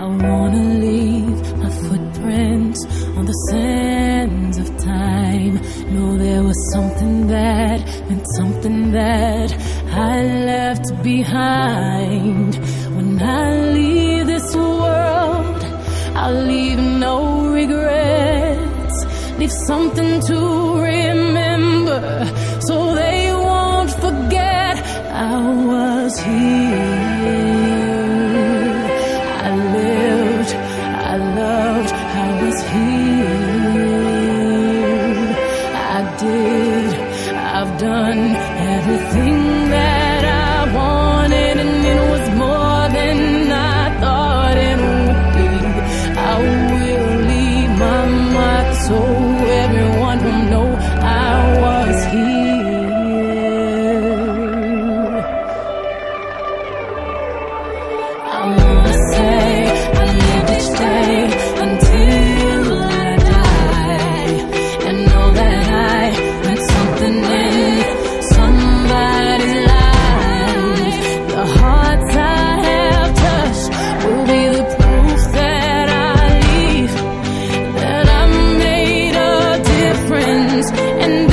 wanna leave my footprints on the sands of time. Know there was something that meant something that I left behind. When I leave this world, I'll leave no regrets. Leave something to remember done. Everything and